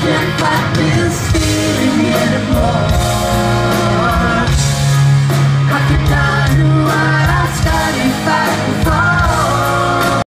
can't fight this.